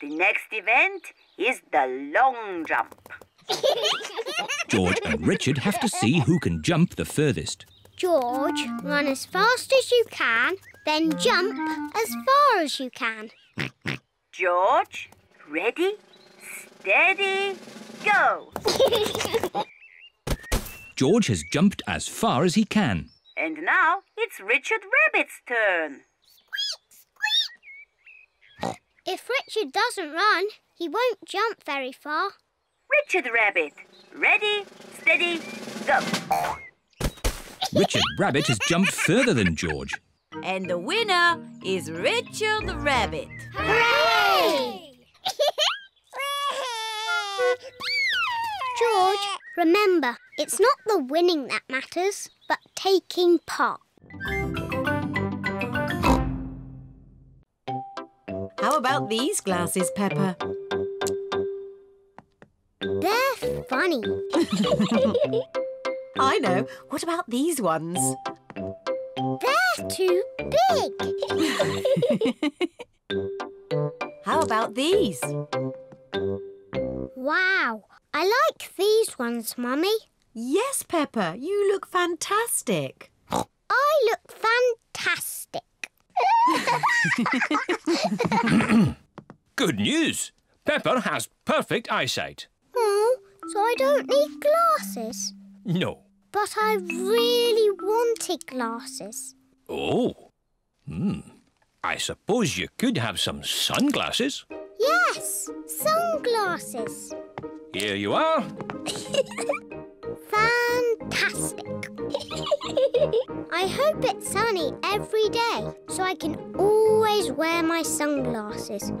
The next event is the long jump. George and Richard have to see who can jump the furthest. George, run as fast as you can, then jump as far as you can. George, ready, steady, go. George has jumped as far as he can. And now it's Richard Rabbit's turn. If Richard doesn't run, he won't jump very far. Richard Rabbit, ready, steady, go. Richard Rabbit has jumped further than George. And the winner is Richard Rabbit. Hooray! George, remember, it's not the winning that matters, but taking part. About these glasses, Peppa? They're funny. I know. What about these ones? They're too big. How about these? Wow, I like these ones, Mummy. Yes, Peppa, you look fantastic. I look fantastic. Good news! Peppa has perfect eyesight. Oh, so I don't need glasses. No. But I really wanted glasses. Oh. Hmm. I suppose you could have some sunglasses. Yes, sunglasses. Here you are. Fantastic. I hope it's sunny every day so I can always wear my sunglasses.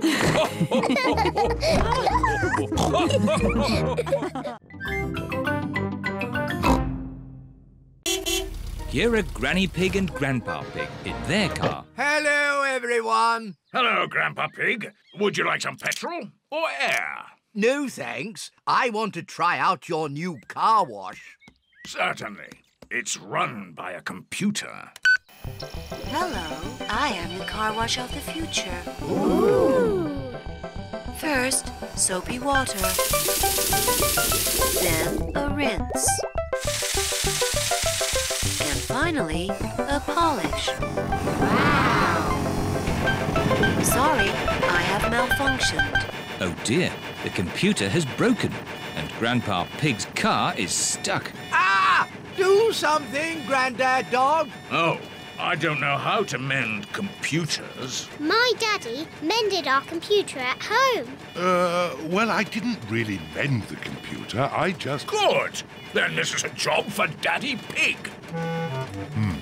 Here are Granny Pig and Grandpa Pig in their car. Hello, everyone. Hello, Grandpa Pig. Would you like some petrol or air? No, thanks. I want to try out your new car wash. Certainly. It's run by a computer. Hello, I am the car wash of the future. Ooh. First, soapy water. Then a rinse. And finally, a polish. Wow! Sorry, I have malfunctioned. Oh dear, the computer has broken and Grandpa Pig's car is stuck. Ah! Do something, Grandad Dog. Oh, I don't know how to mend computers. My daddy mended our computer at home. Uh, well, I didn't really mend the computer. I just. Good. Then this is a job for Daddy Pig. Hmm.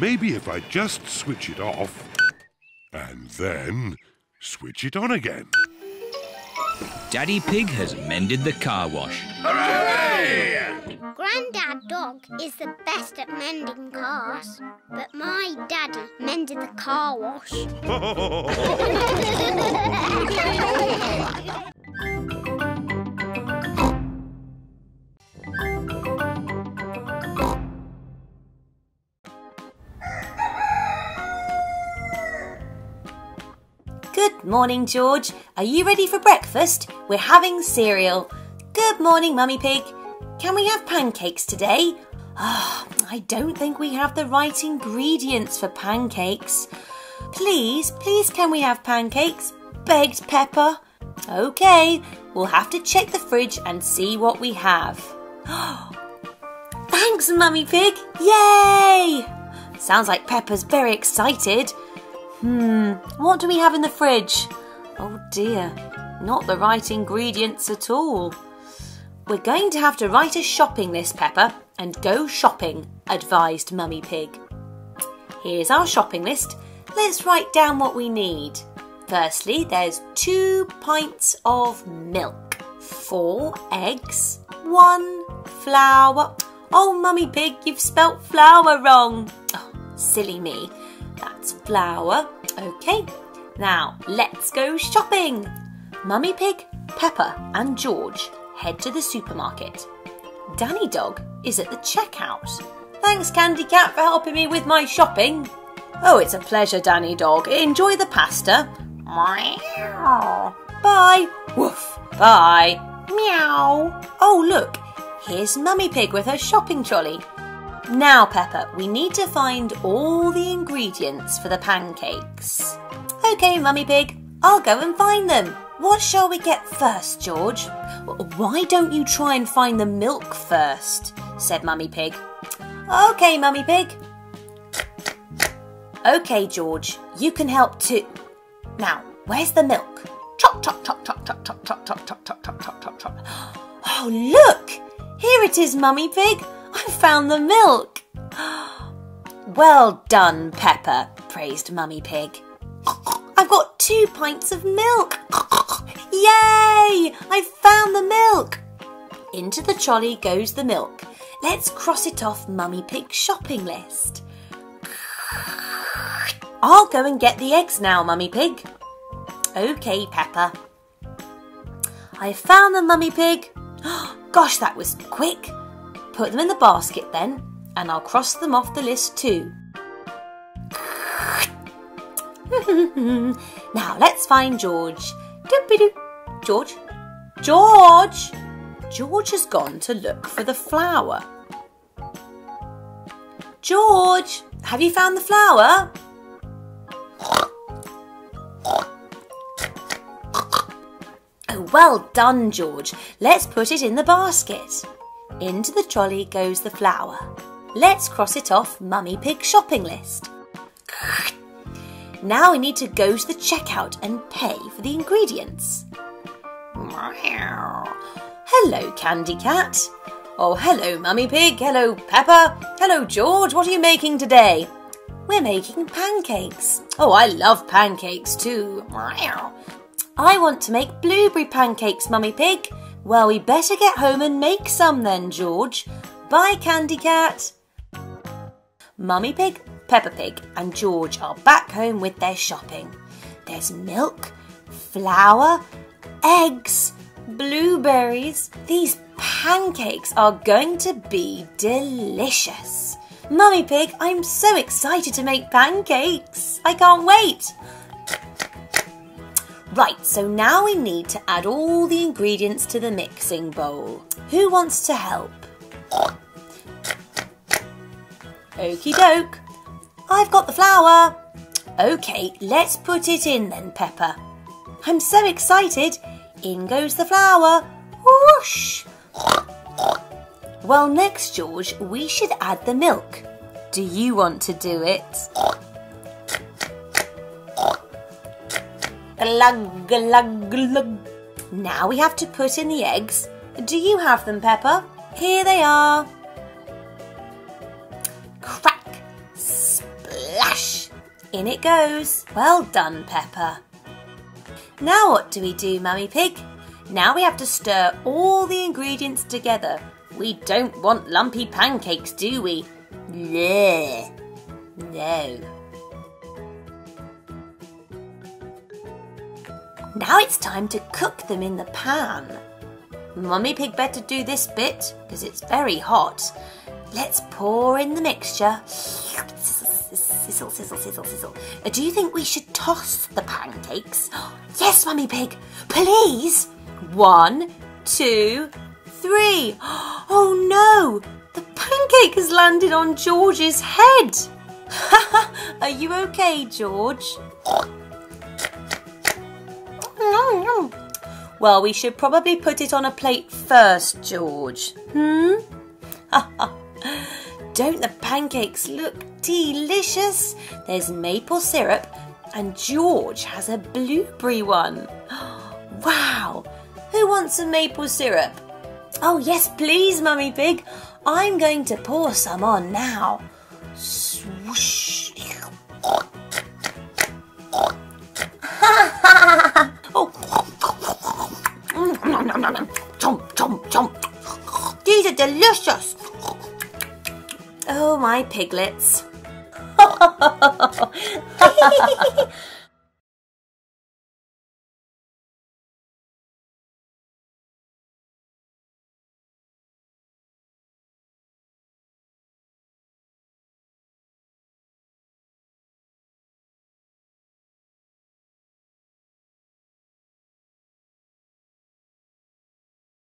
Maybe if I just switch it off and then switch it on again. Daddy Pig has mended the car wash. Hooray! Grandad Dog is the best at mending cars, but my daddy mended the car wash. Good morning, George. Are you ready for breakfast? We're having cereal. Good morning, Mummy Pig. Can we have pancakes today? Ah, I don't think we have the right ingredients for pancakes. Please, please, can we have pancakes? begged Peppa. Okay, we'll have to check the fridge and see what we have. Thanks, Mummy Pig. Yay! Sounds like Peppa's very excited. Hmm, what do we have in the fridge? Oh dear, not the right ingredients at all. We're going to have to write a shopping list, Peppa, and go shopping, advised Mummy Pig. Here's our shopping list. Let's write down what we need. Firstly, there's two pints of milk, four eggs, one flour. Oh, Mummy Pig, you've spelt flour wrong. Oh, silly me. That's flour. Okay, now let's go shopping. Mummy Pig, Peppa, and George head to the supermarket. Danny Dog is at the checkout. Thanks, Candy Cat, for helping me with my shopping. Oh, it's a pleasure, Danny Dog. Enjoy the pasta. Meow. Bye. Woof. Bye. Meow. Oh, look. Here's Mummy Pig with her shopping trolley. Now, Peppa, we need to find all the ingredients for the pancakes. Okay, Mummy Pig, I'll go and find them. What shall we get first, George? Why don't you try and find the milk first? said Mummy Pig. Okay, Mummy Pig. Okay, George, you can help too. Now, where's the milk? Chop, chop, chop, chop, chop, chop, chop, chop, chop, chop, chop, chop, chop, chop. Oh, look! Here it is, Mummy Pig. I found the milk. Well done, Peppa, praised Mummy Pig. I've got two pints of milk. Yay! I found the milk. Into the trolley goes the milk. Let's cross it off Mummy Pig's shopping list. I'll go and get the eggs now, Mummy Pig. Okay, Peppa. I found them, Mummy Pig. Gosh, that was quick. Put them in the basket then, and I'll cross them off the list too. now let's find George. George? George! George has gone to look for the flour. George, have you found the flour? Oh, well done, George. Let's put it in the basket. Into the trolley goes the flour. Let's cross it off Mummy Pig shopping list. Now we need to go to the checkout and pay for the ingredients. Hello, Candy Cat. Oh, hello, Mummy Pig. Hello, Peppa. Hello, George. What are you making today? We're making pancakes. Oh, I love pancakes too. I want to make blueberry pancakes, Mummy Pig. Well, we better get home and make some then, George. Bye, Candy Cat. Mummy Pig, Peppa Pig, and George are back home with their shopping. There's milk, flour, eggs, blueberries. These pancakes are going to be delicious. Mummy Pig, I'm so excited to make pancakes. I can't wait. Right, so now we need to add all the ingredients to the mixing bowl. Who wants to help? Okie doke. I've got the flour. Okay, let's put it in then, Peppa. I'm so excited. In goes the flour. Whoosh! Well, next, George, we should add the milk. Do you want to do it? Glug, glug, glug. Now we have to put in the eggs. Do you have them, Peppa? Here they are. Splash! In it goes. Well done, Peppa. Now what do we do, Mummy Pig? Now we have to stir all the ingredients together. We don't want lumpy pancakes, do we? Bleh. No. Now it's time to cook them in the pan. Mummy Pig better do this bit because it's very hot. Let's pour in the mixture. Sizzle, sizzle, sizzle, sizzle. Uh, Do you think we should toss the pancakes? Yes, Mummy Pig, please. One, two, three. Oh no! The pancake has landed on George's head. Are you okay, George? Well, we should probably put it on a plate first, George. Hmm? Don't the pancakes look delicious? There's maple syrup, and George has a blueberry one. Wow! Who wants some maple syrup? Oh, yes, please, Mummy Pig. I'm going to pour some on now. Swoosh. oh. Mm, chomp. These are delicious piglets.